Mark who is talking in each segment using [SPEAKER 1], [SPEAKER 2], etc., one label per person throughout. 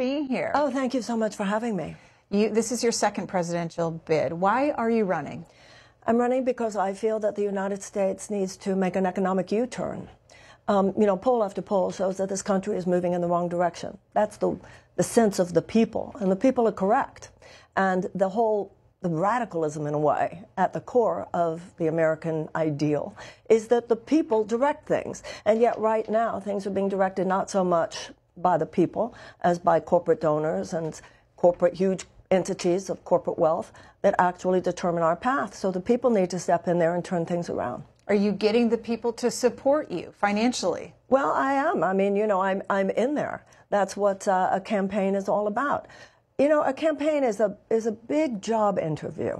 [SPEAKER 1] being here.
[SPEAKER 2] Oh, thank you so much for having me.
[SPEAKER 1] You, this is your second presidential bid. Why are you running?
[SPEAKER 2] I'm running because I feel that the United States needs to make an economic U-turn. Um, you know, poll after poll shows that this country is moving in the wrong direction. That's the, the sense of the people, and the people are correct. And the whole the radicalism, in a way, at the core of the American ideal is that the people direct things. And yet, right now, things are being directed not so much by the people as by corporate donors and corporate huge entities of corporate wealth that actually determine our path. So the people need to step in there and turn things around.
[SPEAKER 1] Are you getting the people to support you financially?
[SPEAKER 2] Well, I am. I mean, you know, I'm, I'm in there. That's what uh, a campaign is all about. You know, a campaign is a, is a big job interview.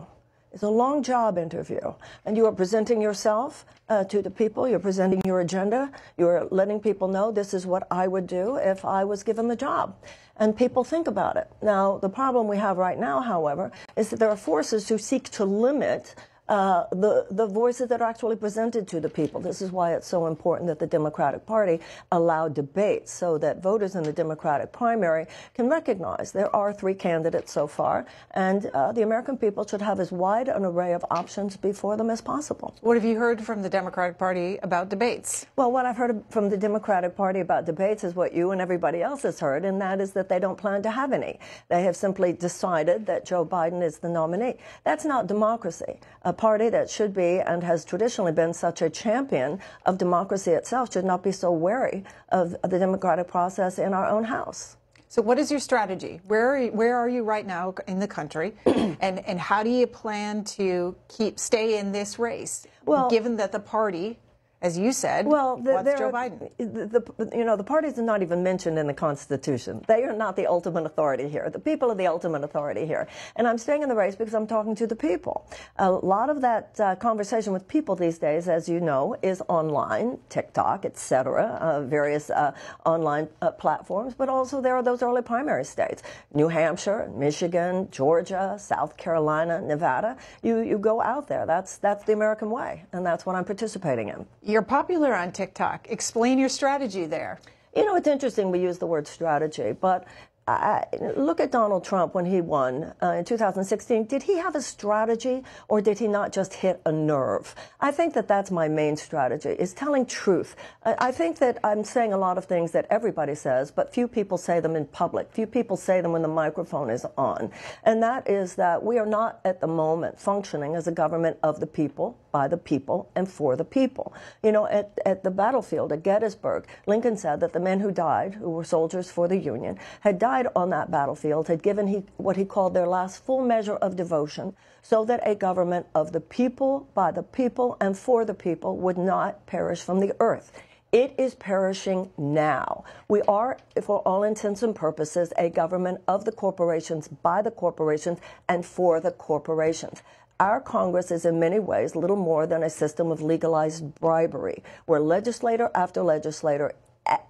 [SPEAKER 2] It's a long job interview. And you are presenting yourself uh, to the people, you're presenting your agenda, you're letting people know this is what I would do if I was given the job. And people think about it. Now, the problem we have right now, however, is that there are forces who seek to limit uh, the, the voices that are actually presented to the people. This is why it's so important that the Democratic Party allow debates so that voters in the Democratic primary can recognize there are three candidates so far, and uh, the American people should have as wide an array of options before them as possible.
[SPEAKER 1] What have you heard from the Democratic Party about debates?
[SPEAKER 2] Well, what I've heard from the Democratic Party about debates is what you and everybody else has heard, and that is that they don't plan to have any. They have simply decided that Joe Biden is the nominee. That's not democracy. A party that should be and has traditionally been such a champion of democracy itself should not be so wary of the democratic process in our own house.
[SPEAKER 1] So, what is your strategy? Where are you, where are you right now in the country, and and how do you plan to keep stay in this race? Well, given that the party as you said, well, the, what's Joe Biden?
[SPEAKER 2] The, the, you know, the parties are not even mentioned in the Constitution. They are not the ultimate authority here. The people are the ultimate authority here. And I'm staying in the race because I'm talking to the people. A lot of that uh, conversation with people these days, as you know, is online, TikTok, etc., uh, various uh, online uh, platforms. But also there are those early primary states: New Hampshire, Michigan, Georgia, South Carolina, Nevada. You you go out there. That's that's the American way, and that's what I'm participating in.
[SPEAKER 1] You're popular on TikTok. Explain your strategy there.
[SPEAKER 2] You know, it's interesting we use the word strategy, but I, look at Donald Trump when he won uh, in 2016. Did he have a strategy or did he not just hit a nerve? I think that that's my main strategy is telling truth. I, I think that I'm saying a lot of things that everybody says, but few people say them in public. Few people say them when the microphone is on. And that is that we are not at the moment functioning as a government of the people, by the people, and for the people. You know, at, at the battlefield at Gettysburg, Lincoln said that the men who died, who were soldiers for the Union, had died died on that battlefield had given he, what he called their last full measure of devotion so that a government of the people, by the people, and for the people would not perish from the earth. It is perishing now. We are, for all intents and purposes, a government of the corporations, by the corporations, and for the corporations. Our Congress is in many ways little more than a system of legalized bribery, where legislator after legislator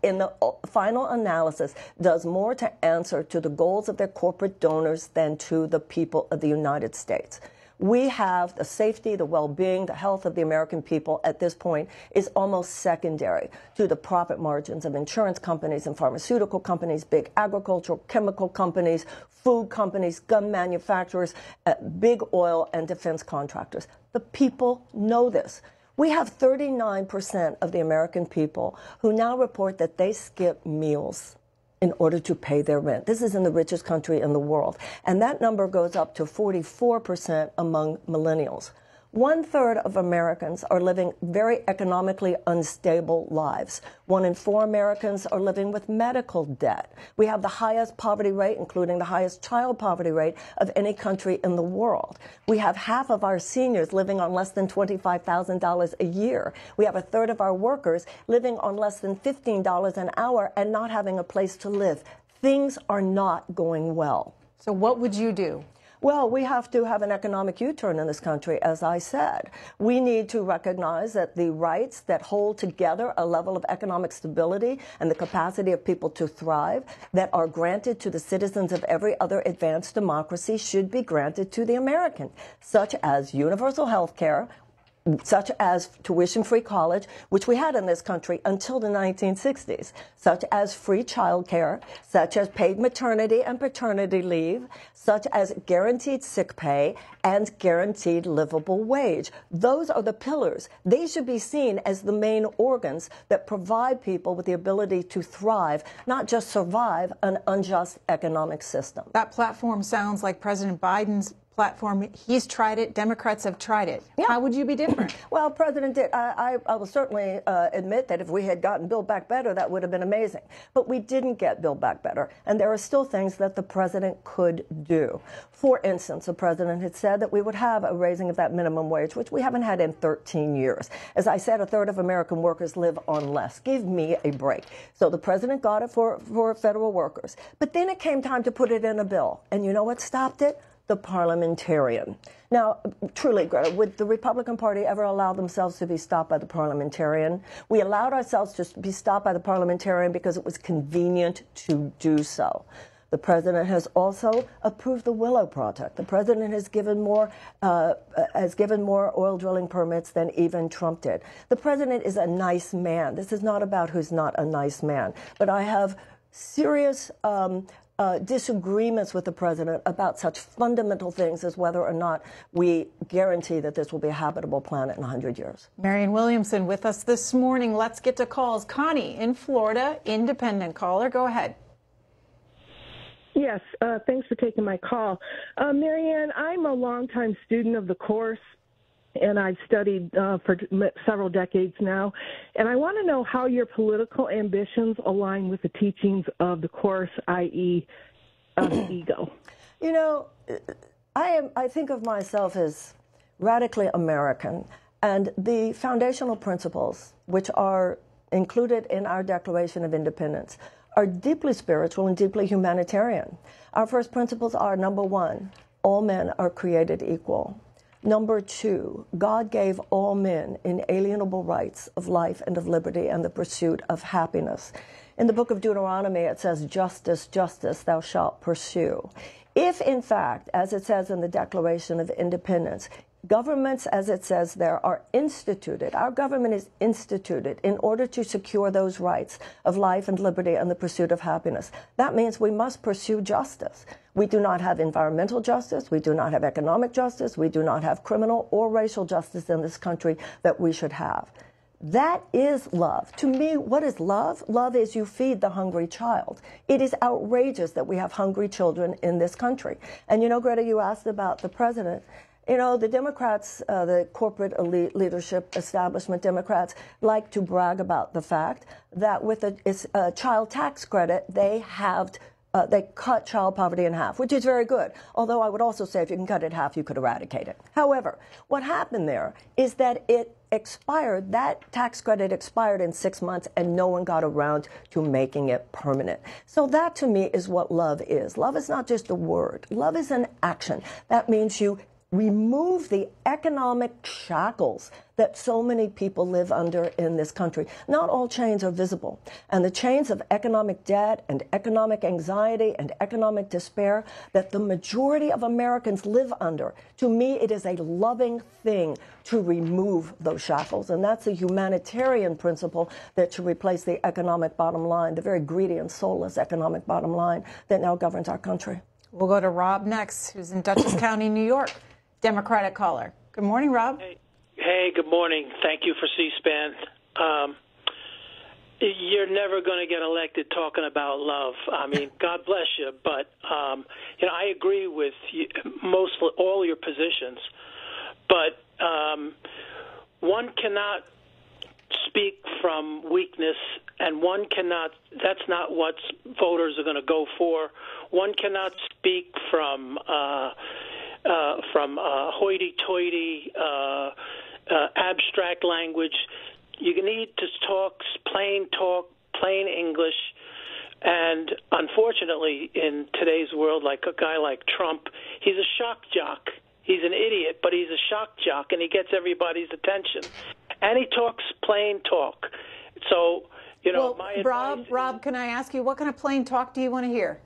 [SPEAKER 2] in the final analysis, does more to answer to the goals of their corporate donors than to the people of the United States. We have the safety, the well being, the health of the American people at this point is almost secondary to the profit margins of insurance companies and pharmaceutical companies, big agricultural, chemical companies, food companies, gun manufacturers, uh, big oil and defense contractors. The people know this. We have 39% of the American people who now report that they skip meals in order to pay their rent. This is in the richest country in the world. And that number goes up to 44% among millennials. One third of Americans are living very economically unstable lives. One in four Americans are living with medical debt. We have the highest poverty rate, including the highest child poverty rate of any country in the world. We have half of our seniors living on less than $25,000 a year. We have a third of our workers living on less than $15 an hour and not having a place to live. Things are not going well.
[SPEAKER 1] So, what would you do?
[SPEAKER 2] Well, we have to have an economic U-turn in this country, as I said. We need to recognize that the rights that hold together a level of economic stability and the capacity of people to thrive that are granted to the citizens of every other advanced democracy should be granted to the American, such as universal health care, such as tuition free college, which we had in this country until the 1960s, such as free childcare, such as paid maternity and paternity leave, such as guaranteed sick pay and guaranteed livable wage. Those are the pillars. They should be seen as the main organs that provide people with the ability to thrive, not just survive an unjust economic system.
[SPEAKER 1] That platform sounds like President Biden's platform. He's tried it. Democrats have tried it. Yeah. How would you be different?
[SPEAKER 2] well, President did. I, I, I will certainly uh, admit that if we had gotten Build Back Better, that would have been amazing. But we didn't get Build Back Better. And there are still things that the president could do. For instance, the president had said that we would have a raising of that minimum wage, which we haven't had in 13 years. As I said, a third of American workers live on less. Give me a break. So the president got it for, for federal workers. But then it came time to put it in a bill. And you know what stopped it? The parliamentarian. Now, truly, Greta, would the Republican Party ever allow themselves to be stopped by the parliamentarian? We allowed ourselves to be stopped by the parliamentarian because it was convenient to do so. The president has also approved the Willow Project. The president has given more uh, has given more oil drilling permits than even Trump did. The president is a nice man. This is not about who's not a nice man. But I have serious um, uh, disagreements with the president about such fundamental things as whether or not we guarantee that this will be a habitable planet in 100 years.
[SPEAKER 1] Marianne Williamson with us this morning. Let's get to calls. Connie in Florida, independent caller. Go ahead.
[SPEAKER 3] Yes, uh, thanks for taking my call. Uh, Marianne, I'm a longtime student of the course and I've studied uh, for several decades now. And I want to know how your political ambitions align with the teachings of the course, i.e., of the ego.
[SPEAKER 2] You know, I am. I think of myself as radically American, and the foundational principles, which are included in our Declaration of Independence, are deeply spiritual and deeply humanitarian. Our first principles are number one: all men are created equal. Number two, God gave all men inalienable rights of life and of liberty and the pursuit of happiness. In the book of Deuteronomy, it says, Justice, justice thou shalt pursue. If, in fact, as it says in the Declaration of Independence, governments, as it says there, are instituted. Our government is instituted in order to secure those rights of life and liberty and the pursuit of happiness. That means we must pursue justice. We do not have environmental justice. We do not have economic justice. We do not have criminal or racial justice in this country that we should have. That is love. To me, what is love? Love is you feed the hungry child. It is outrageous that we have hungry children in this country. And you know, Greta, you asked about the president. You know, the Democrats, uh, the corporate elite leadership establishment Democrats, like to brag about the fact that with a, a child tax credit, they have uh, they cut child poverty in half, which is very good. Although I would also say if you can cut it half, you could eradicate it. However, what happened there is that it expired, that tax credit expired in six months and no one got around to making it permanent. So that to me is what love is. Love is not just a word. Love is an action. That means you remove the economic shackles that so many people live under in this country. Not all chains are visible. And the chains of economic debt and economic anxiety and economic despair that the majority of Americans live under, to me, it is a loving thing to remove those shackles. And that's a humanitarian principle that should replace the economic bottom line, the very greedy and soulless economic bottom line that now governs our country.
[SPEAKER 1] We'll go to Rob next, who's in Dutchess County, New York. Democratic caller. Good morning, Rob.
[SPEAKER 4] Hey, hey good morning. Thank you for C-SPAN. Um, you're never going to get elected talking about love. I mean, God bless you, but um, you know I agree with you, most all your positions, but um, one cannot speak from weakness, and one cannot. That's not what voters are going to go for. One cannot speak from. Uh, uh, from uh, hoity-toity, uh, uh, abstract language. You need to talk plain talk, plain English. And unfortunately, in today's world, like a guy like Trump, he's a shock jock. He's an idiot, but he's a shock jock, and he gets everybody's attention. And he talks plain talk. So, you know,
[SPEAKER 1] well, Rob, Rob, can I ask you what kind of plain talk do you want to hear?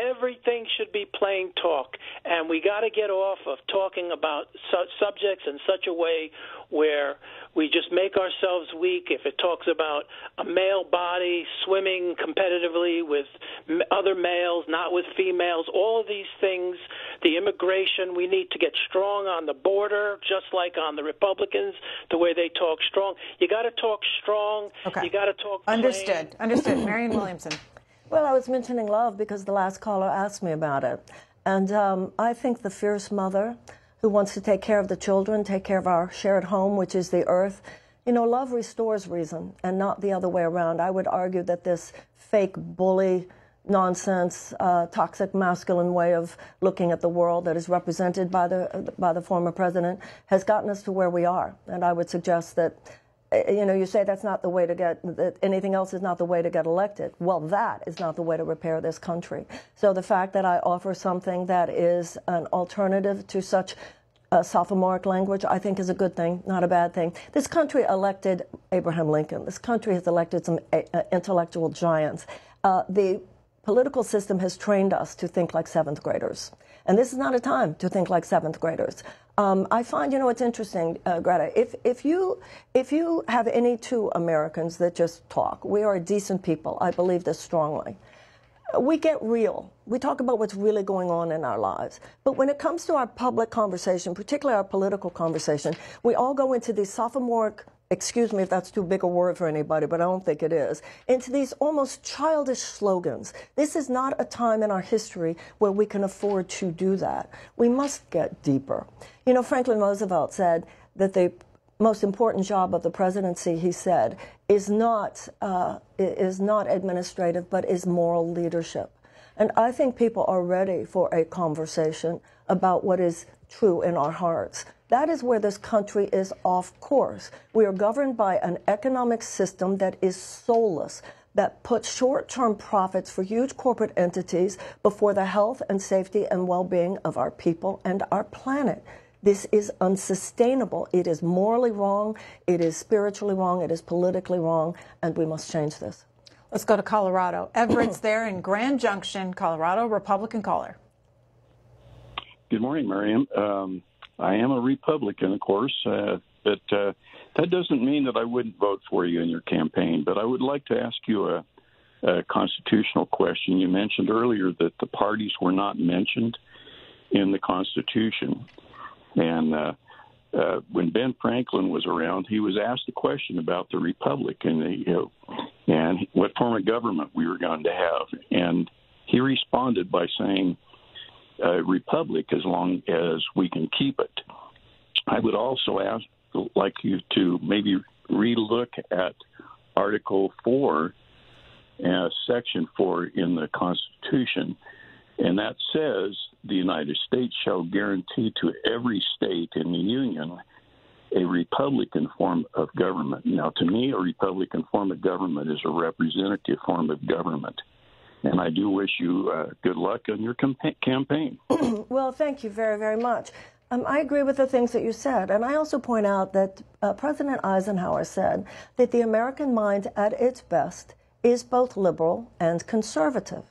[SPEAKER 4] Everything should be plain talk, and we got to get off of talking about such subjects in such a way where we just make ourselves weak. If it talks about a male body swimming competitively with other males, not with females, all of these things, the immigration, we need to get strong on the border, just like on the Republicans, the way they talk strong. You got to talk strong. Okay. You got to talk.
[SPEAKER 1] Understood.
[SPEAKER 4] Plain.
[SPEAKER 1] Understood. Marianne Williamson.
[SPEAKER 2] Well, I was mentioning love because the last caller asked me about it. And um, I think the fierce mother who wants to take care of the children, take care of our shared home, which is the earth. You know, love restores reason and not the other way around. I would argue that this fake bully, nonsense, uh, toxic masculine way of looking at the world that is represented by the by the former president has gotten us to where we are. And I would suggest that you know, you say that's not the way to get, that anything else is not the way to get elected. Well, that is not the way to repair this country. So the fact that I offer something that is an alternative to such sophomoric language, I think is a good thing, not a bad thing. This country elected Abraham Lincoln. This country has elected some uh, intellectual giants. Uh, the political system has trained us to think like seventh graders. And this is not a time to think like seventh graders. Um, I find, you know, it's interesting, uh, Greta. If if you if you have any two Americans that just talk, we are decent people. I believe this strongly. We get real. We talk about what's really going on in our lives. But when it comes to our public conversation, particularly our political conversation, we all go into these sophomoric excuse me if that's too big a word for anybody, but I don't think it is, into these almost childish slogans. This is not a time in our history where we can afford to do that. We must get deeper. You know, Franklin Roosevelt said that the most important job of the presidency, he said, is not, uh, is not administrative, but is moral leadership. And I think people are ready for a conversation about what is true in our hearts. That is where this country is off course. We are governed by an economic system that is soulless, that puts short term profits for huge corporate entities before the health and safety and well being of our people and our planet. This is unsustainable. It is morally wrong, it is spiritually wrong, it is politically wrong, and we must change this.
[SPEAKER 1] Let's go to Colorado. Everett's there in Grand Junction, Colorado, Republican caller.
[SPEAKER 5] Good morning, Miriam. Um, I am a Republican, of course, uh, but uh, that doesn't mean that I wouldn't vote for you in your campaign. But I would like to ask you a, a constitutional question. You mentioned earlier that the parties were not mentioned in the Constitution, and uh, uh, when Ben Franklin was around, he was asked a question about the republic and the, you know, and what form of government we were going to have, and he responded by saying a republic as long as we can keep it. I would also ask, like you to maybe relook at Article 4, uh, Section 4 in the Constitution, and that says the United States shall guarantee to every state in the Union a Republican form of government. Now, to me, a Republican form of government is a representative form of government and I do wish you uh, good luck on your campaign.
[SPEAKER 2] well, thank you very, very much. Um, I agree with the things that you said, and I also point out that uh, President Eisenhower said that the American mind at its best is both liberal and conservative.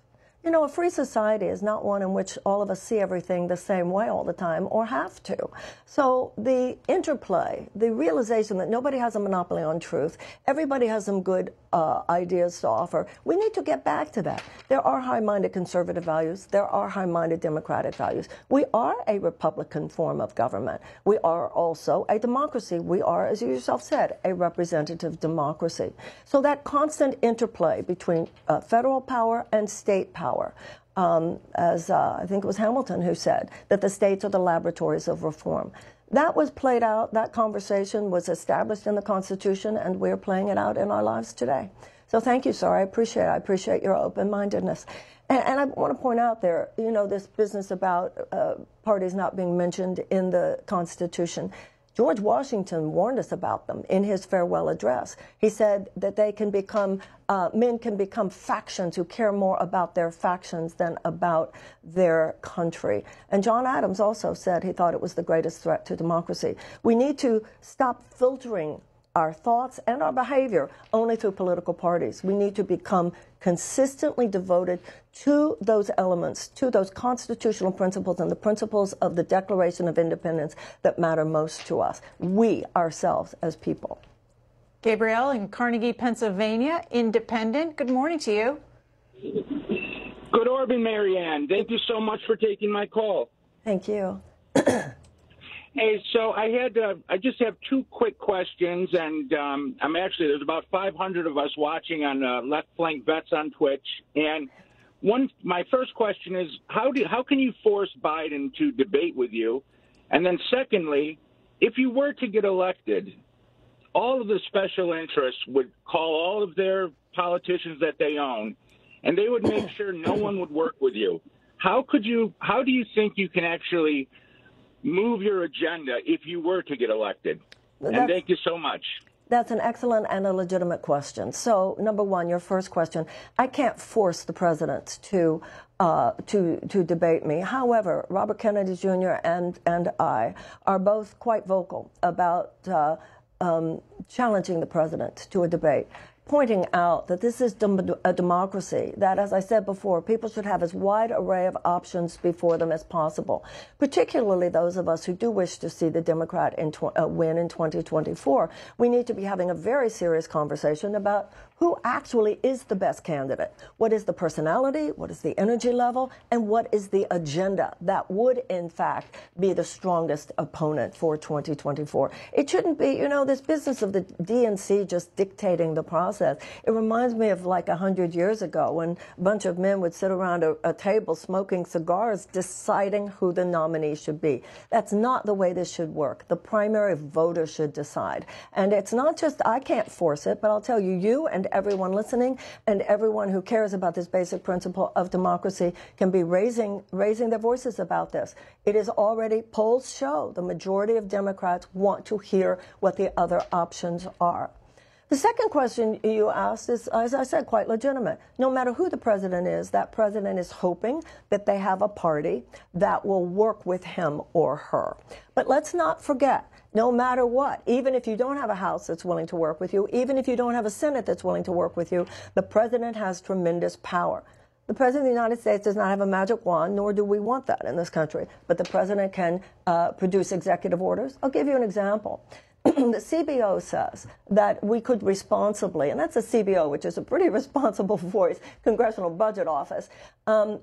[SPEAKER 2] You know, a free society is not one in which all of us see everything the same way all the time or have to. So the interplay, the realization that nobody has a monopoly on truth, everybody has some good uh, ideas to offer, we need to get back to that. There are high minded conservative values, there are high minded democratic values. We are a Republican form of government. We are also a democracy. We are, as you yourself said, a representative democracy. So that constant interplay between uh, federal power and state power power. Um, as uh, I think it was Hamilton who said, that the states are the laboratories of reform. That was played out, that conversation was established in the Constitution, and we're playing it out in our lives today. So thank you, sir. I appreciate it. I appreciate your open mindedness. And, and, I want to point out there, you know, this business about uh, parties not being mentioned in the Constitution. George Washington warned us about them in his farewell address. He said that they can become, uh, men can become factions who care more about their factions than about their country. And John Adams also said he thought it was the greatest threat to democracy. We need to stop filtering our thoughts and our behavior only through political parties. We need to become consistently devoted to those elements, to those constitutional principles and the principles of the Declaration of Independence that matter most to us. We ourselves as people.
[SPEAKER 1] Gabrielle in Carnegie, Pennsylvania, independent. Good morning to you.
[SPEAKER 6] Good morning, Marianne. Thank you so much for taking my call.
[SPEAKER 2] Thank you.
[SPEAKER 6] Hey, so I had uh, I just have two quick questions, and um, I'm actually there's about 500 of us watching on uh, Left Flank Vets on Twitch, and one my first question is how do how can you force Biden to debate with you, and then secondly, if you were to get elected, all of the special interests would call all of their politicians that they own, and they would make sure no one would work with you. How could you? How do you think you can actually move your agenda if you were to get elected? That's, and thank you so much.
[SPEAKER 2] That's an excellent and a legitimate question. So, number one, your first question, I can't force the president to uh, to to debate me. However, Robert Kennedy Jr. and and I are both quite vocal about uh, um, challenging the president to a debate pointing out that this is a democracy, that, as I said before, people should have as wide array of options before them as possible, particularly those of us who do wish to see the Democrat in uh, win in 2024. We need to be having a very serious conversation about who actually is the best candidate. What is the personality? What is the energy level? And what is the agenda that would, in fact, be the strongest opponent for 2024? It shouldn't be, you know, this business of the DNC just dictating the process. It reminds me of like a hundred years ago when a bunch of men would sit around a, a table smoking cigars, deciding who the nominee should be. That's not the way this should work. The primary voter should decide. And it's not just, I can't force it, but I'll tell you, you and everyone listening and everyone who cares about this basic principle of democracy can be raising raising their voices about this. It is already polls show the majority of Democrats want to hear what the other options are. The second question you asked is, as I said, quite legitimate. No matter who the president is, that president is hoping that they have a party that will work with him or her. But let's not forget no matter what. Even if you don't have a House that's willing to work with you, even if you don't have a Senate that's willing to work with you, the president has tremendous power. The President of the United States does not have a magic wand, nor do we want that in this country. But the President can uh, produce executive orders. I'll give you an example. the CBO says that we could responsibly, and that's a CBO, which is a pretty responsible voice, Congressional Budget Office, um,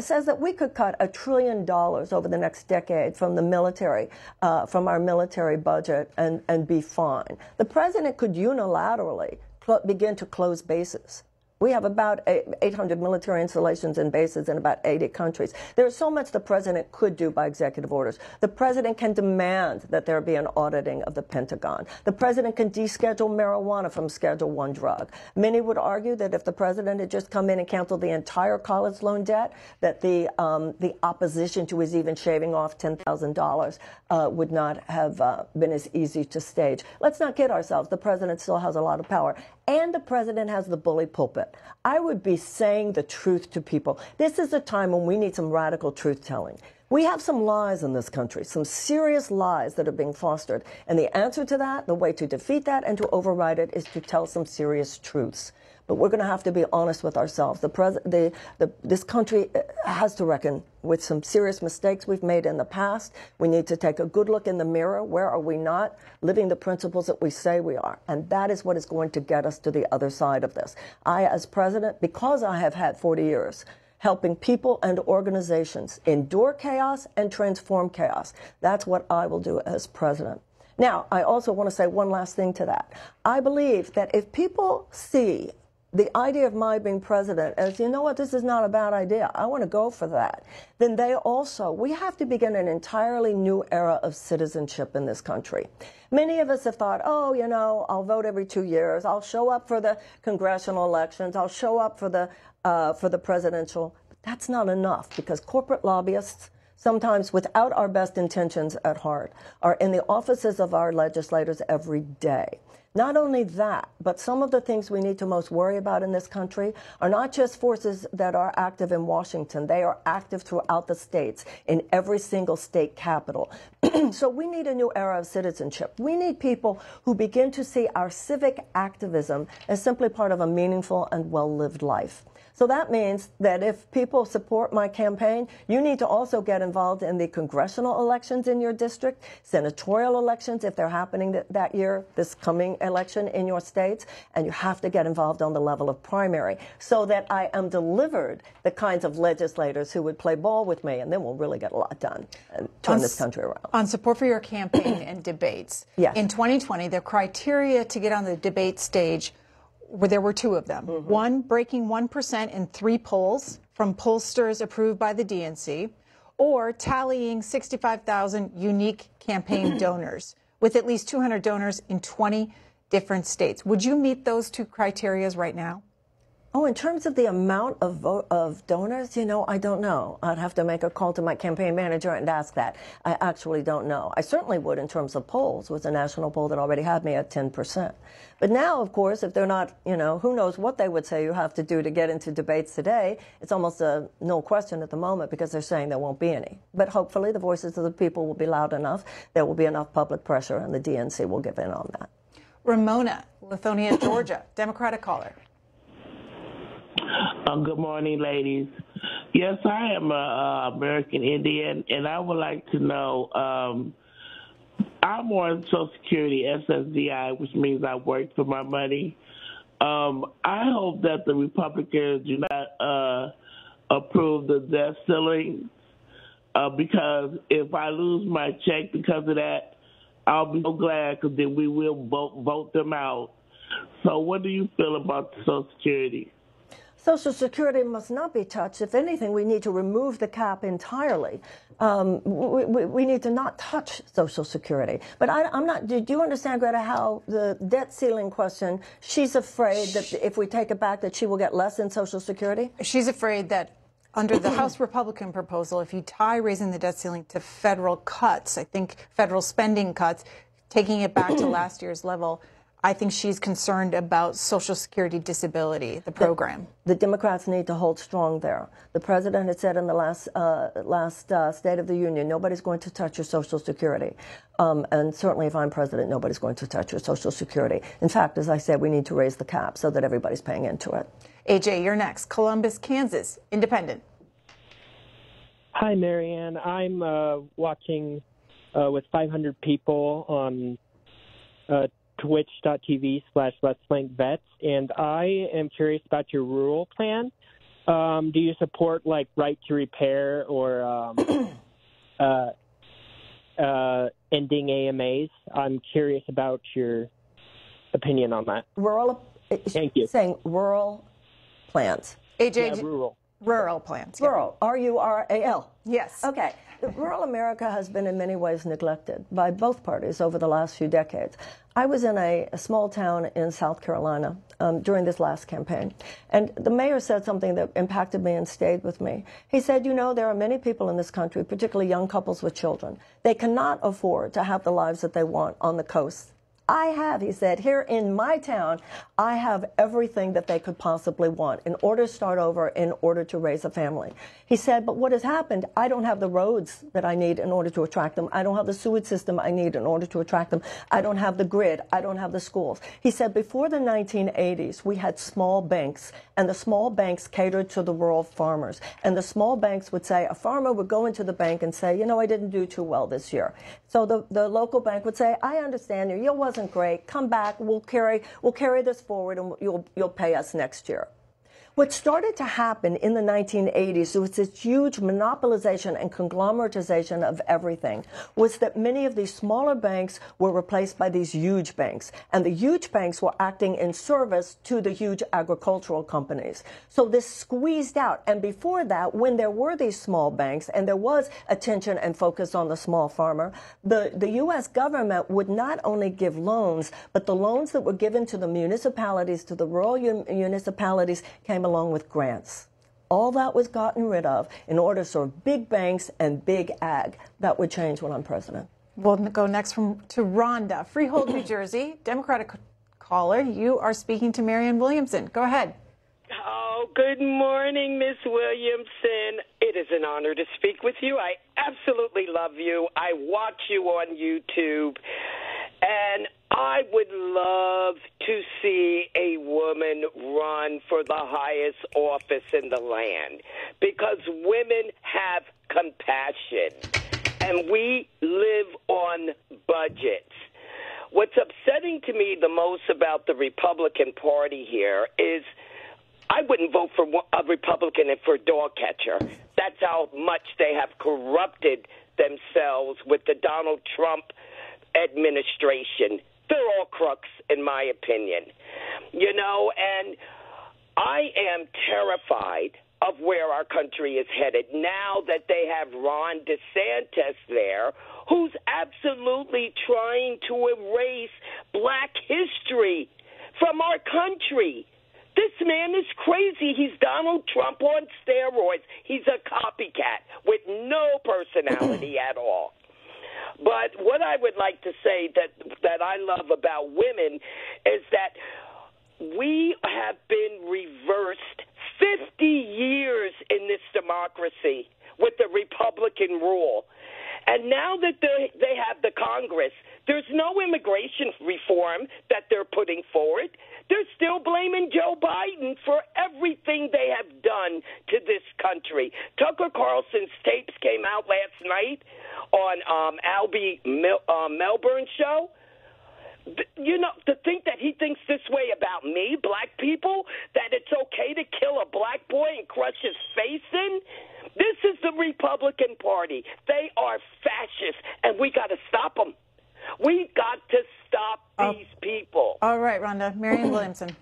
[SPEAKER 2] says that we could cut a trillion dollars over the next decade from the military, uh, from our military budget, and, and be fine. The president could unilaterally begin to close bases. We have about 800 military installations and bases in about 80 countries. There's so much the president could do by executive orders. The president can demand that there be an auditing of the Pentagon. The president can deschedule marijuana from Schedule One drug. Many would argue that if the president had just come in and canceled the entire college loan debt, that the um, the opposition to his even shaving off $10,000 uh, would not have uh, been as easy to stage. Let's not kid ourselves. The president still has a lot of power and the president has the bully pulpit. I would be saying the truth to people. This is a time when we need some radical truth telling. We have some lies in this country, some serious lies that are being fostered. And the answer to that, the way to defeat that and to override it, is to tell some serious truths. But we're going to have to be honest with ourselves. The, pres- the, the, this country uh, has to reckon with some serious mistakes we've made in the past. We need to take a good look in the mirror. Where are we not living the principles that we say we are? And that is what is going to get us to the other side of this. I, as president, because I have had 40 years, helping people and organizations endure chaos and transform chaos. That's what I will do as president. Now, I also want to say one last thing to that. I believe that if people see the idea of my being president as, you know what, this is not a bad idea. I want to go for that. Then they also, we have to begin an entirely new era of citizenship in this country. Many of us have thought, oh, you know, I'll vote every two years. I'll show up for the congressional elections. I'll show up for the, uh, for the presidential. But that's not enough because corporate lobbyists, sometimes without our best intentions at heart, are in the offices of our legislators every day. Not only that, but some of the things we need to most worry about in this country are not just forces that are active in Washington. They are active throughout the states, in every single state capital. so we need a new era of citizenship. We need people who begin to see our civic activism as simply part of a meaningful and well lived life. So that means that if people support my campaign, you need to also get involved in the congressional elections in your district, senatorial elections if they're happening that, that year, this coming election in your states, and you have to get involved on the level of primary so that I am delivered the kinds of legislators who would play ball with me, and then we'll really get a lot done and turn on, this country around.
[SPEAKER 1] On support for your campaign and debates.
[SPEAKER 2] Yes.
[SPEAKER 1] In 2020, the criteria to get on the debate stage where there were two of them. Mm-hmm. One breaking 1% in three polls from pollsters approved by the DNC, or tallying 65,000 unique campaign donors with at least 200 donors in 20 different states. Would you meet those two criterias right now?
[SPEAKER 2] Oh, in terms of the amount of vote, of donors, you know, I don't know. I'd have to make a call to my campaign manager and ask that. I actually don't know. I certainly would in terms of polls. Was a national poll that already had me at 10%. But now, of course, if they're not, you know, who knows what they would say you have to do to get into debates today. It's almost a no question at the moment because they're saying there won't be any. But hopefully the voices of the people will be loud enough. There will be enough public pressure and the DNC will give in on that.
[SPEAKER 1] Ramona, Lithonia, Georgia, Democratic caller.
[SPEAKER 7] Uh, good morning, ladies. Yes, I am a, American Indian, and I would like to know. Um, I'm on Social Security SSDI, which means I work for my money. Um, I hope that the Republicans do not uh, approve the debt ceiling uh, because if I lose my check because of that, I'll be so glad because then we will vote, vote them out. So, what do you feel about Social Security?
[SPEAKER 2] Social Security must not be touched. If anything, we need to remove the cap entirely. Um, we, we, we, need to not touch Social Security. But I, am not. Do you understand, Greta, how the debt ceiling question? She's afraid that if we take it back, that she will get less in Social Security.
[SPEAKER 1] She's afraid that under the House Republican proposal, if you tie raising the debt ceiling to federal cuts, I think federal spending cuts, taking it back to last year's level I think she's concerned about Social Security disability, the program.
[SPEAKER 2] The, the Democrats need to hold strong there. The president had said in the last uh, last uh, State of the Union, nobody's going to touch your Social Security, um, and certainly if I'm president, nobody's going to touch your Social Security. In fact, as I said, we need to raise the cap so that everybody's paying into it.
[SPEAKER 1] AJ, you're next. Columbus, Kansas, Independent.
[SPEAKER 8] Hi, Marianne. I'm uh, watching uh, with 500 people on uh, twitch.tv slash Left Flank vets and i am curious about your rural plan. Um, do you support like right to repair or um, uh, uh, ending amas i'm curious about your opinion on that.
[SPEAKER 2] Rural
[SPEAKER 8] thank you.
[SPEAKER 2] saying rural plans.
[SPEAKER 1] Aj
[SPEAKER 8] yeah, rural
[SPEAKER 1] rural plans
[SPEAKER 2] yeah. rural r-u-r-a-l
[SPEAKER 1] yes
[SPEAKER 2] okay rural America has been in many ways neglected by both parties over the last few decades. I was in a, a small town in South Carolina um, during this last campaign, and the mayor said something that impacted me and stayed with me. He said, You know, there are many people in this country, particularly young couples with children, they cannot afford to have the lives that they want on the coast I have, he said, here in my town, I have everything that they could possibly want in order to start over, in order to raise a family. He said, but what has happened, I don't have the roads that I need in order to attract them. I don't have the sewage system I need in order to attract them. I don't have the grid. I don't have the schools. He said, before the 1980s, we had small banks, and the small banks catered to the rural farmers. And the small banks would say, a farmer would go into the bank and say, you know, I didn't do too well this year. So the, the local bank would say, I understand you. You wasn't wasn't great. Come back. We'll carry we'll carry this forward, and you'll you'll pay us next year. What started to happen in the 1980s was this huge monopolization and conglomeratization of everything was that many of these smaller banks were replaced by these huge banks. And the huge banks were acting in service to the huge agricultural companies. So this squeezed out. And before that, when there were these small banks and there was attention and focus on the small farmer, the, the U.S. government would not only give loans, but the loans that were given to the municipalities, to the rural municipalities, came along with grants. All that was gotten rid of in order to serve big banks and big ag. That would change when I'm president.
[SPEAKER 1] We'll go next from to Rhonda, Freehold, New Jersey, Democratic caller. You are speaking to Marianne Williamson. Go ahead.
[SPEAKER 9] Oh, good morning, Miss Williamson. It It is an honor to speak with you. I absolutely love you. I watch you on YouTube. And I would love to see a woman run for the highest office in the land because women have compassion and we live on budgets. What's upsetting to me the most about the Republican Party here is I wouldn't vote for a Republican and for a dog catcher. That's how much they have corrupted themselves with the Donald Trump administration. They're all crooks, in my opinion. You know, and I am terrified of where our country is headed now that they have Ron DeSantis there, who's absolutely trying to erase black history from our country. This man is crazy. He's Donald Trump on steroids. He's a copycat with no personality at all. But what I would like to say that that I love about women is that we have been reversed 50 years in this democracy with the Republican rule. And now that they have the Congress, there's no immigration reform that they're putting forward. They're still blaming Joe Biden for everything they have done to this country. Tucker Carlson's tapes came out last night on um, Albie Mel- uh, Melbourne show. You know, to think that he thinks this way about me, black people, that it's okay to kill a black boy and crush his face in. This is the Republican Party. They are fascists, and we got to stop them. We got to stop uh, these people.
[SPEAKER 1] All right, Rhonda. Marianne Williamson.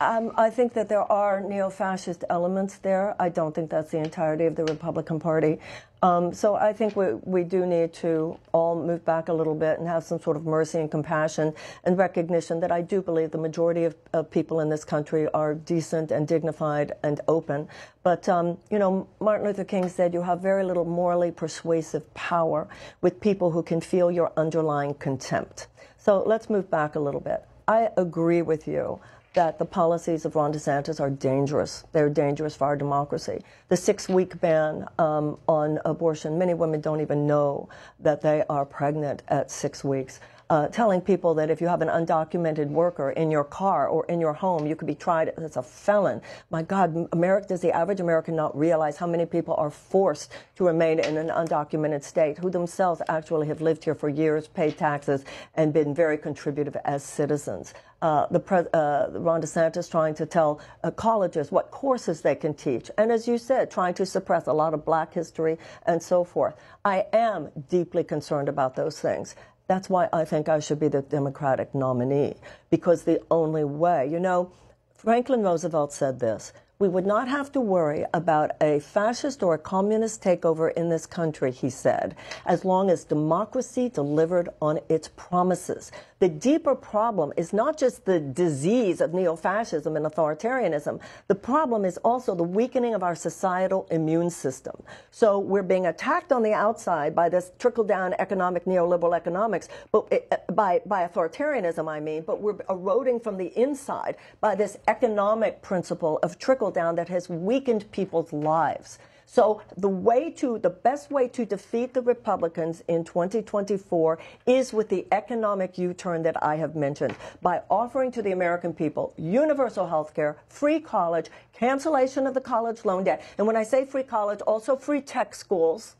[SPEAKER 2] Um, I think that there are neo fascist elements there. I don't think that's the entirety of the Republican Party. Um, so I think we, we do need to all move back a little bit and have some sort of mercy and compassion and recognition that I do believe the majority of, of people in this country are decent and dignified and open. But, um, you know, Martin Luther King said you have very little morally persuasive power with people who can feel your underlying contempt. So let's move back a little bit. I agree with you that the policies of Ron DeSantis are dangerous. They're dangerous for our democracy. The six week ban um, on abortion, many women don't even know that they are pregnant at six weeks uh, telling people that if you have an undocumented worker in your car or in your home, you could be tried as a felon. My God, America, does the average American not realize how many people are forced to remain in an undocumented state who themselves actually have lived here for years, paid taxes, and been very contributive as citizens? Uh, the uh, Ron DeSantis trying to tell uh, colleges what courses they can teach, and as you said, trying to suppress a lot of Black history and so forth. I am deeply concerned about those things. That's why I think I should be the Democratic nominee, because the only way, you know, Franklin Roosevelt said this we would not have to worry about a fascist or a communist takeover in this country, he said, as long as democracy delivered on its promises. The deeper problem is not just the disease of neo fascism and authoritarianism, the problem is also the weakening of our societal immune system. So we're being attacked on the outside by this trickle down economic neoliberal economics, but eh, eh, by, by authoritarianism, I mean, but we're eroding from the inside by this economic principle of trickle down that has weakened people's lives. So the way to the best way to defeat the Republicans in 2024 is with the economic U-turn that I have mentioned by offering to the American people universal health care, free college, cancellation of the college loan debt. And when I say free college, also free tech schools.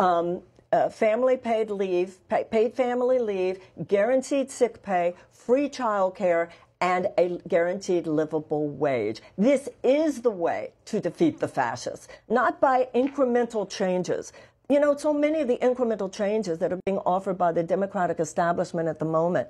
[SPEAKER 2] Um, uh, family paid leave, pay, paid family leave, guaranteed sick pay, free child care, and a guaranteed livable wage. This is the way to defeat the fascists, not by incremental changes. You know, so many of the incremental changes that are being offered by the Democratic establishment at the moment,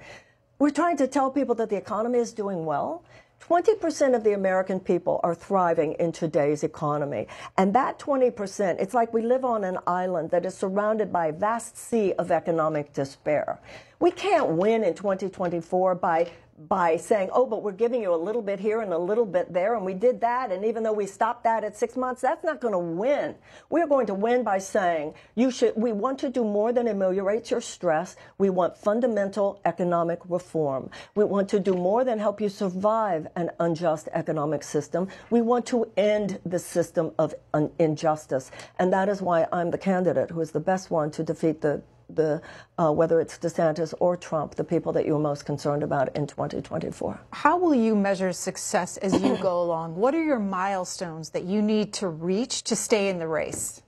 [SPEAKER 2] we're trying to tell people that the economy is doing well. 20% of the American people are thriving in today's economy. And that 20%, it's like we live on an island that is surrounded by a vast sea of economic despair. We can't win in 2024 by by saying, oh, but we're giving you a little bit here and a little bit there, and we did that, and even though we stopped that at six months, that's not going to win. We're going to win by saying, you should, we want to do more than ameliorate your stress. We want fundamental economic reform. We want to do more than help you survive an unjust economic system. We want to end the system of injustice. And that is why I'm the candidate who is the best one to defeat the the uh, whether it's DeSantis or Trump, the people that you're most concerned about in 2024.
[SPEAKER 1] How will you measure success as you go along? What are your milestones that you need to reach to stay in the race?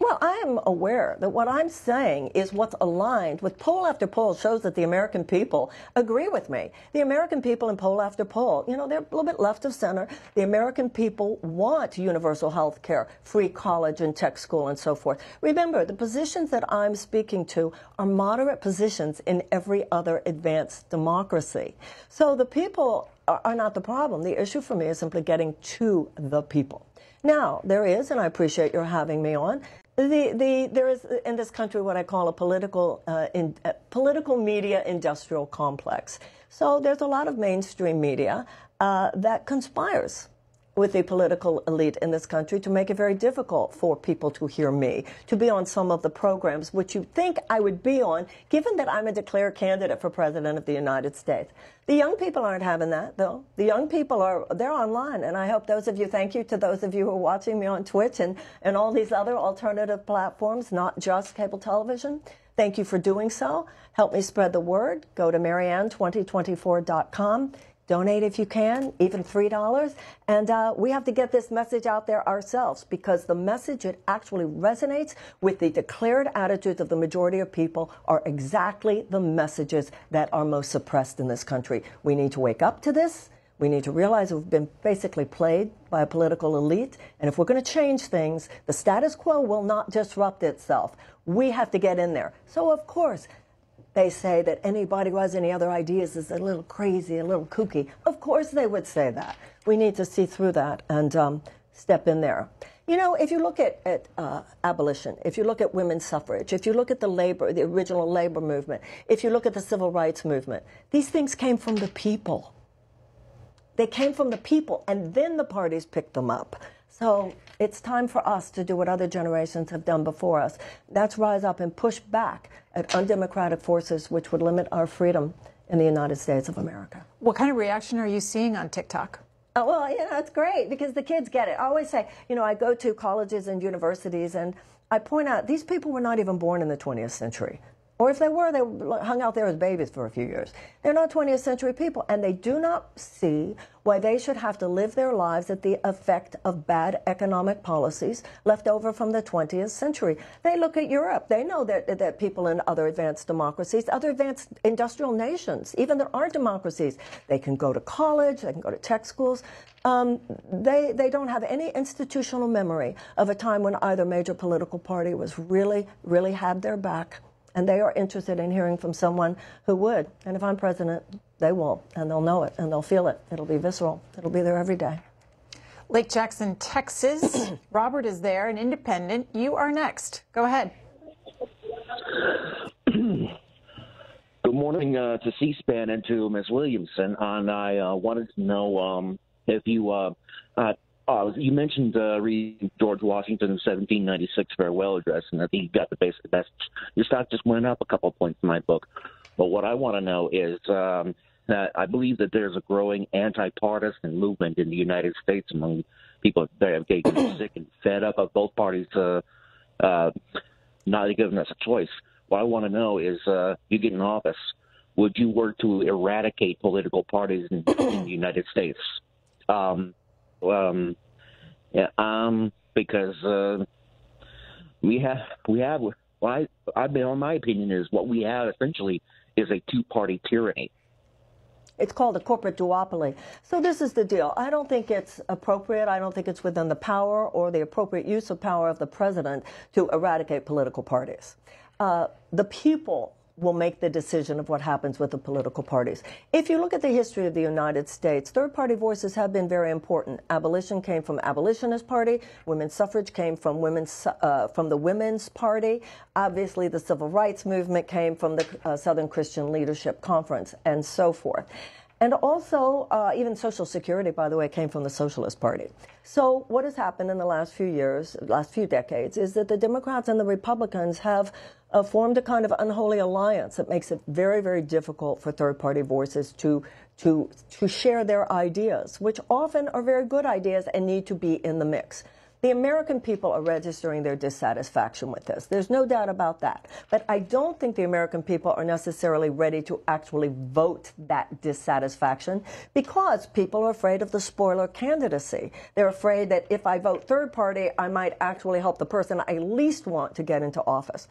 [SPEAKER 2] Well, I am aware that what I'm saying is what's aligned with poll after poll shows that the American people agree with me. The American people in poll after poll, you know, they're a little bit left of center. The American people want universal health care, free college and tech school and so forth. Remember, the positions that I'm speaking to are moderate positions in every other advanced democracy. So the people are not the problem. The issue for me is simply getting to the people. Now, there is, and I appreciate your having me on, the, the, there is in this country what I call a political, uh, in, uh, political media industrial complex. So there's a lot of mainstream media uh, that conspires with the political elite in this country to make it very difficult for people to hear me, to be on some of the programs which you think I would be on, given that I'm a declared candidate for President of the United States. The young people aren't having that, though. The young people are, they're online. And I hope those of you, thank you to those of you who are watching me on Twitch and, and all these other alternative platforms, not just cable television. Thank you for doing so. Help me spread the word. Go to marianne2024.com. Donate if you can, even $3. And uh, we have to get this message out there ourselves because the message it actually resonates with the declared attitudes of the majority of people are exactly the messages that are most suppressed in this country. We need to wake up to this. We need to realize we've been basically played by a political elite. And if we're going to change things, the status quo will not disrupt itself. We have to get in there. So, of course, they say that anybody who has any other ideas is a little crazy, a little kooky. Of course, they would say that. We need to see through that and um, step in there. You know, if you look at, at uh, abolition, if you look at women's suffrage, if you look at the labor, the original labor movement, if you look at the civil rights movement, these things came from the people. They came from the people, and then the parties picked them up. So it's time for us to do what other generations have done before us. That's rise up and push back at undemocratic forces which would limit our freedom in the United States of America.
[SPEAKER 1] What kind of reaction are you seeing on TikTok?
[SPEAKER 2] Oh, well, you know, it's great because the kids get it. I always say, you know, I go to colleges and universities and I point out these people were not even born in the 20th century. Or if they were, they hung out there as babies for a few years. They're not 20th century people, and they do not see why they should have to live their lives at the effect of bad economic policies left over from the 20th century. They look at Europe. They know that, that people in other advanced democracies, other advanced industrial nations, even there aren't democracies, they can go to college, they can go to tech schools. Um, they, they don't have any institutional memory of a time when either major political party was really, really had their back and they are interested in hearing from someone who would. And if I'm president, they will, and they'll know it, and they'll feel it. It'll be visceral. It'll be there every day.
[SPEAKER 1] Lake Jackson, Texas. Robert is there, an independent. You are next. Go ahead.
[SPEAKER 10] Good morning uh, to C-SPAN and to Ms. Williamson. And I uh, wanted to know um, if you uh, uh, you mentioned uh, reading George Washington's 1796 farewell address, and I think you got the basic message. Your stock just went up a couple of points in my book. But what I want to know is um, that I believe that there's a growing anti-partisan movement in the United States among people that are getting sick and fed up of both parties uh, uh, not giving us a choice. What I want to know is, uh, you get in office, would you work to eradicate political parties in, in the United States? Um, um, yeah, um, because uh, we have we have. Well, I, I've been on my opinion is what we have essentially is a two-party tyranny.
[SPEAKER 2] It's called a corporate duopoly. So this is the deal. I don't think it's appropriate. I don't think it's within the power or the appropriate use of power of the president to eradicate political parties. Uh, the people will make the decision of what happens with the political parties. If you look at the history of the United States, third party voices have been very important. Abolition came from abolitionist party, women's suffrage came from women's uh, from the women's party. Obviously, the civil rights movement came from the uh, Southern Christian Leadership Conference and so forth. And also, uh, even Social Security, by the way, came from the Socialist Party. So, what has happened in the last few years, last few decades, is that the Democrats and the Republicans have uh, formed a kind of unholy alliance that makes it very, very difficult for third party voices to, to, to share their ideas, which often are very good ideas and need to be in the mix. The American people are registering their dissatisfaction with this. There's no doubt about that. But I don't think the American people are necessarily ready to actually vote that dissatisfaction because people are afraid of the spoiler candidacy. They're afraid that if I vote third party, I might actually help the person I least want to get into office.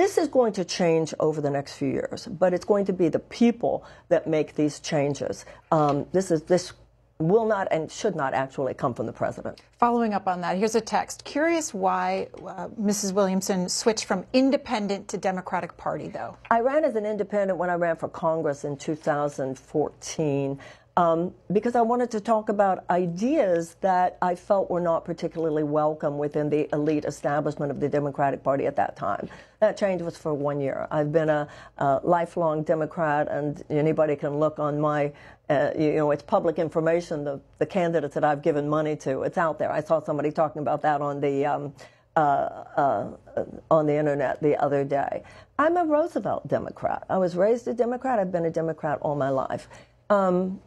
[SPEAKER 2] This is going to change over the next few years, but it's going to be the people that make these changes. Um, this is this will not and should not actually come from the president.
[SPEAKER 1] Following up on that, here's a text. Curious why uh, Mrs. Williamson switched from independent to Democratic Party, though.
[SPEAKER 2] I ran as an independent when I ran for Congress in 2014. Um, because I wanted to talk about ideas that I felt were not particularly welcome within the elite establishment of the Democratic Party at that time. That change was for one year. I've been a, a lifelong Democrat, and anybody can look on my, uh, you know, it's public information, the, the candidates that I've given money to. It's out there. I saw somebody talking about that on the. Um, uh, uh, on the internet the other day. I'm a Roosevelt Democrat. I was raised a Democrat. I've been a Democrat all my life. Um,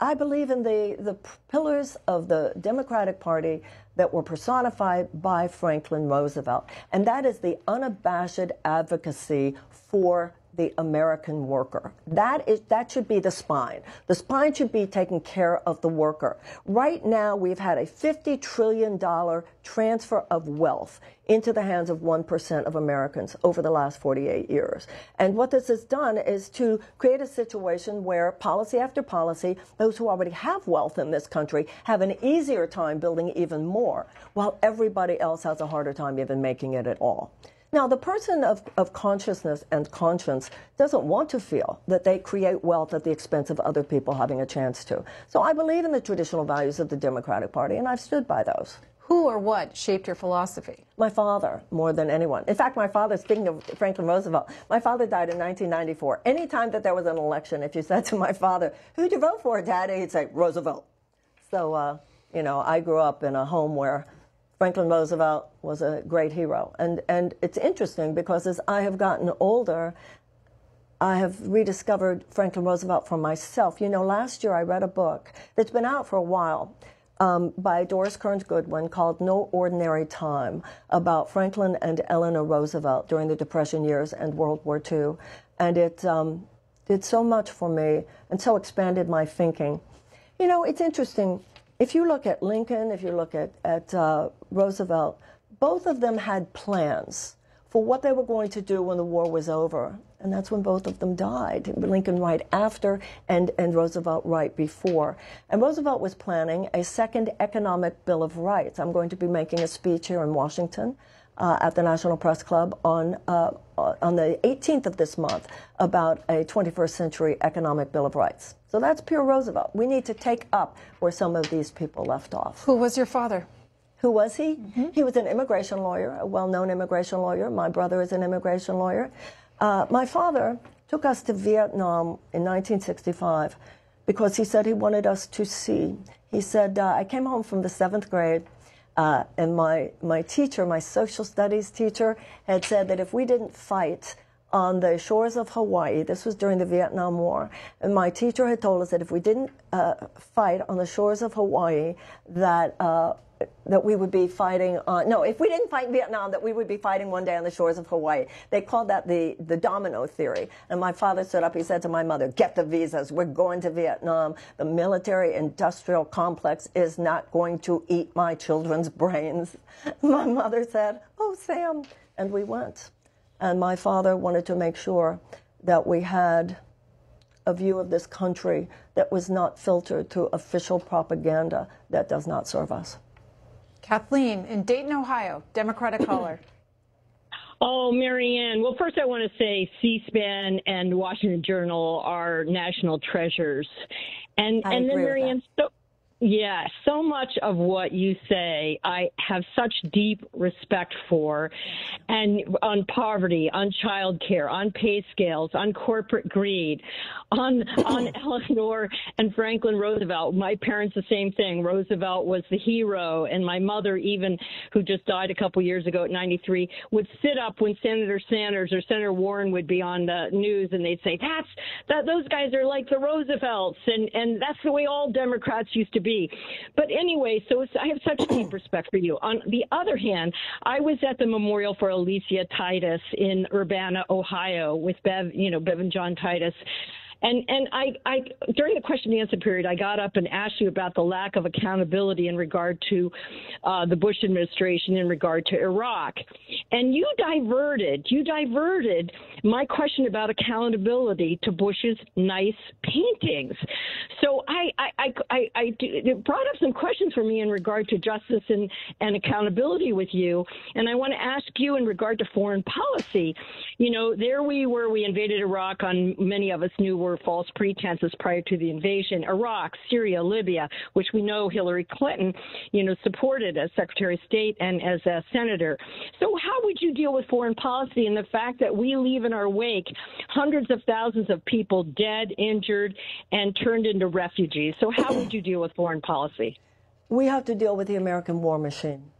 [SPEAKER 2] I believe in the, the pillars of the Democratic Party that were personified by Franklin Roosevelt, and that is the unabashed advocacy for the American worker. That is that should be the spine. The spine should be taking care of the worker. Right now we've had a 50 trillion dollar transfer of wealth into the hands of 1% of Americans over the last 48 years. And what this has done is to create a situation where policy after policy, those who already have wealth in this country have an easier time building even more, while everybody else has a harder time even making it at all. Now, the person of, of consciousness and conscience doesn't want to feel that they create wealth at the expense of other people having a chance to. So I believe in the traditional values of the Democratic Party, and I've stood by those.
[SPEAKER 1] Who or what shaped your philosophy?
[SPEAKER 2] My father, more than anyone. In fact, my father, speaking of Franklin Roosevelt, my father died in 1994. Anytime that there was an election, if you said to my father, Who'd you vote for, Daddy? He'd say, Roosevelt. So, uh, you know, I grew up in a home where Franklin Roosevelt was a great hero. And, and it's interesting because as I have gotten older, I have rediscovered Franklin Roosevelt for myself. You know, last year I read a book that's been out for a while um, by Doris Kearns Goodwin called No Ordinary Time about Franklin and Eleanor Roosevelt during the Depression years and World War II. And it um, did so much for me and so expanded my thinking. You know, it's interesting if you look at Lincoln, if you look at, at uh, Roosevelt, both of them had plans for what they were going to do when the war was over. And that's when both of them died. Lincoln right after and, and Roosevelt right before. And Roosevelt was planning a second economic Bill of Rights. I'm going to be making a speech here in Washington uh, at the National Press Club on, uh, on the 18th of this month about a 21st century economic Bill of Rights. So that's pure Roosevelt. We need to take up where some of these people left off.
[SPEAKER 1] Who was your father?
[SPEAKER 2] Who was he? Mm-hmm. He was an immigration lawyer, a well known immigration lawyer. My brother is an immigration lawyer. Uh, my father took us to Vietnam in 1965 because he said he wanted us to see. He said, uh, I came home from the seventh grade. Uh, and my, my teacher, my social studies teacher, had said that if we didn't fight, on the shores of Hawaii. This was during the Vietnam War. And my teacher had told us that if we didn't uh, fight on the shores of Hawaii, that uh, that we would be fighting on no if we didn't fight vietnam that we would be fighting one day on the shores of hawaii. They called that the, the domino theory. And my father stood up he said to my mother get the visas we're going to vietnam. The military industrial complex is not going to eat my children's brains. My mother said oh sam and we went. And my father wanted to make sure that we had a view of this country that was not filtered through official propaganda that does not serve us.
[SPEAKER 1] Kathleen in Dayton, Ohio, Democratic caller.
[SPEAKER 11] Oh, Marianne. Well, first I want to say C-SPAN and Washington Journal are national treasures, and
[SPEAKER 2] I
[SPEAKER 11] and then Marianne. So, Yeah, so much of what you say, I have such deep respect for, and on poverty, on child care, on pay scales, on corporate greed, on on Eleanor and Franklin Roosevelt. My parents, the same thing. Roosevelt was the hero, and my mother, even who just died a couple years ago at 93, would sit up when Senator Sanders or Senator Warren would be on the news, and they'd say, "That's that. Those guys are like the Roosevelts," and and that's the way all Democrats used to be be. But anyway, so I have such deep respect for you. On the other hand, I was at the memorial for Alicia Titus in Urbana, Ohio, with Bev, you know, Bev and John Titus. And and I, I during the question and answer period, I got up and asked you about the lack of accountability in regard to uh, the Bush administration in regard to Iraq, and you diverted you diverted my question about accountability to Bush's nice paintings. So I I, I, I, it brought up some questions for me in regard to justice and, and accountability with you, and I want to ask you in regard to foreign policy. You know, there we were, we invaded Iraq on many of us knew were were false pretenses prior to the invasion. Iraq, Syria, Libya, which we know Hillary Clinton, you know, supported as Secretary of State and as a senator. So how would you deal with foreign policy and the fact that we leave in our wake hundreds of thousands of people dead, injured, and turned into refugees? So how would you deal with foreign policy?
[SPEAKER 2] We have to deal with the American war machine.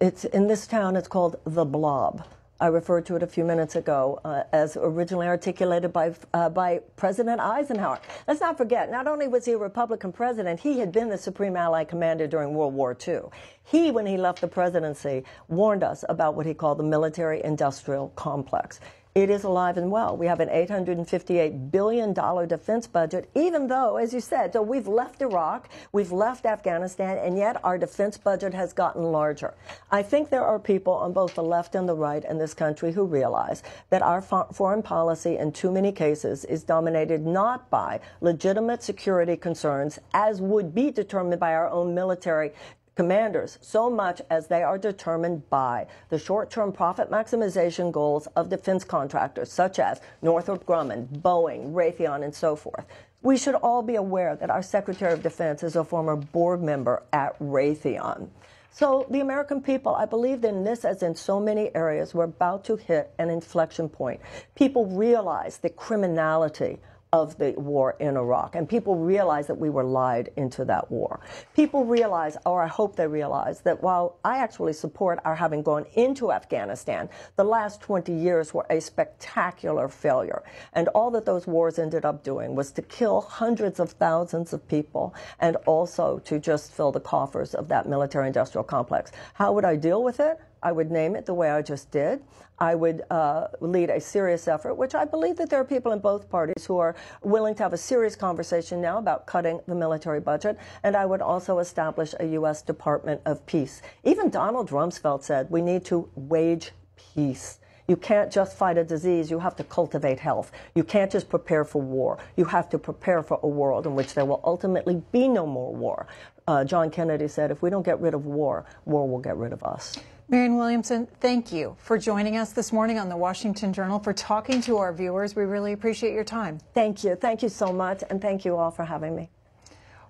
[SPEAKER 2] It's in this town. It's called the Blob. I referred to it a few minutes ago uh, as originally articulated by uh, by President Eisenhower. Let's not forget, not only was he a Republican president, he had been the Supreme Allied Commander during World War II. He, when he left the presidency, warned us about what he called the military industrial complex it is alive and well. We have an $858 billion defense budget, even though, as you said, so we've left Iraq, we've left Afghanistan, and yet our defense budget has gotten larger. I think there are people on both the left and the right in this country who realize that our foreign policy in too many cases is dominated not by legitimate security concerns, as would be determined by our own military commanders so much as they are determined by the short term profit maximization goals of defense contractors such as Northrop Grumman, Boeing, Raytheon, and so forth. We should all be aware that our Secretary of Defense is a former board member at Raytheon. So, the American people, I believe in this as in so many areas, we're about to hit an inflection point. People realize the criminality of the war in Iraq. And people realize that we were lied into that war. People realize, or I hope they realize, that while I actually support our having gone into Afghanistan, the last 20 years were a spectacular failure. And all that those wars ended up doing was to kill hundreds of thousands of people and also to just fill the coffers of that military industrial complex. How would I deal with it? I would name it the way I just did. I would uh, lead a serious effort, which I believe that there are people in both parties who are willing to have a serious conversation now about cutting the military budget. And I would also establish a U.S. Department of Peace. Even Donald Rumsfeld said we need to wage peace. You can't just fight a disease, you have to cultivate health. You can't just prepare for war. You have to prepare for a world in which there will ultimately be no more war. Uh, John Kennedy said, if we don't get rid of war, war will get rid of us.
[SPEAKER 1] Marianne Williamson, thank you for joining us this morning on the Washington Journal, for talking to our viewers. We really appreciate your time.
[SPEAKER 2] Thank you. Thank you so much, and thank you all for having me.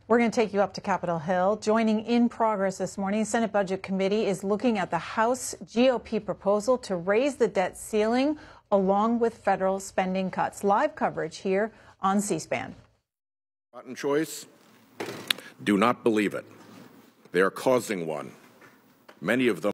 [SPEAKER 1] We're going to take you up to Capitol Hill. Joining in progress this morning, Senate Budget Committee is looking at the House GOP proposal to raise the debt ceiling along with federal spending cuts. Live coverage here on C-SPAN.
[SPEAKER 12] Rotten choice? Do not believe it. They are causing one. Many of them